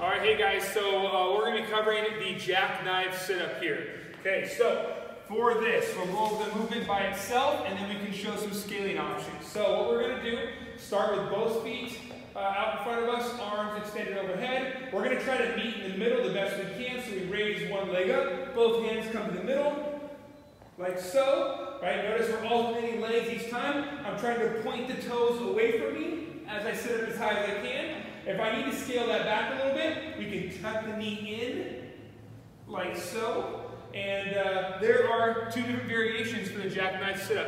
All right, hey guys, so uh, we're going to be covering the jackknife sit-up here. Okay, so for this, we'll go over the movement by itself, and then we can show some scaling options. So what we're going to do, start with both feet uh, out in front of us, arms extended overhead. We're going to try to meet in the middle the best we can, so we raise one leg up, both hands come to the middle, like so. Right? Notice we're alternating legs each time. I'm trying to point the toes away from me as I sit up as high as I can. If I need to scale that back a little bit, we can tuck the knee in, like so. And uh, there are two different variations for the jackknife sit-up.